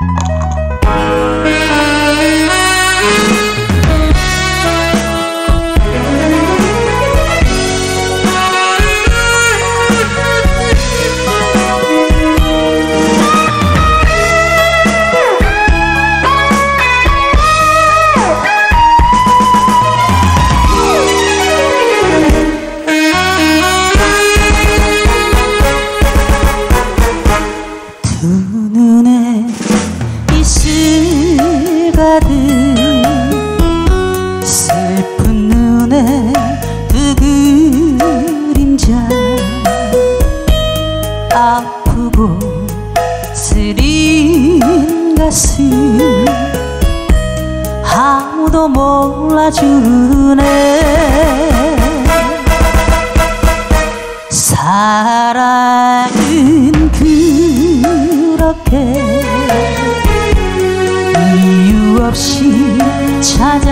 you 아무도 몰라주네. 사랑은 그렇게 이유 없이 찾아와서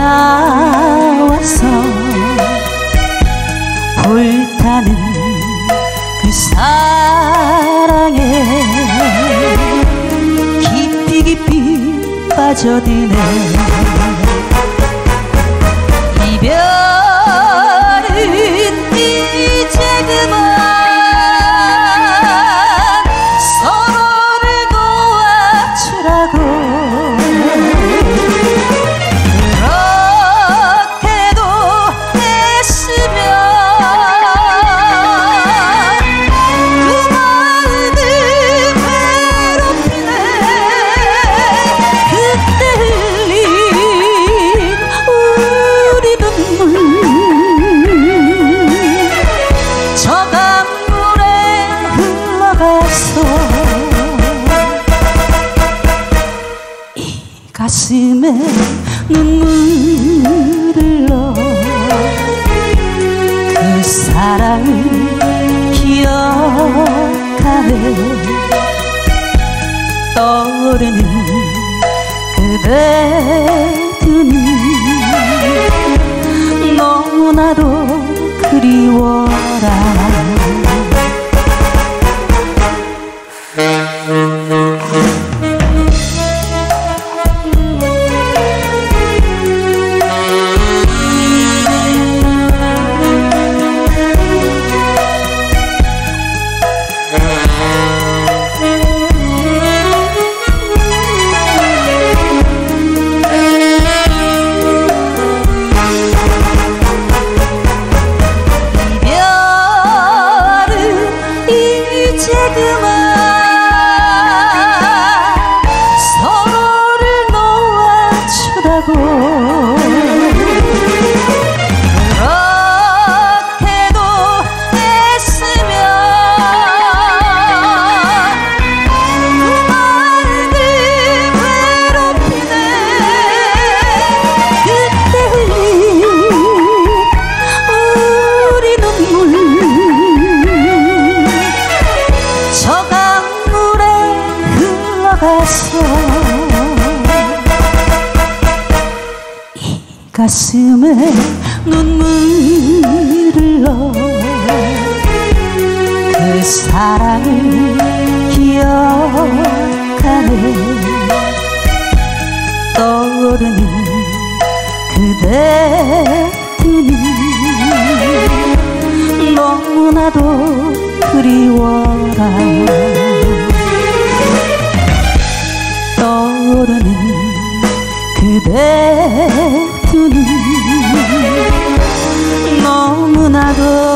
불타는 그 사랑에 깊이 깊이 빠져드네 가슴에 눈물을 넣어 그 사랑을 기억하네. 떠오르는 그대 너 가슴에 눈물을 넣어 그 사랑을 나도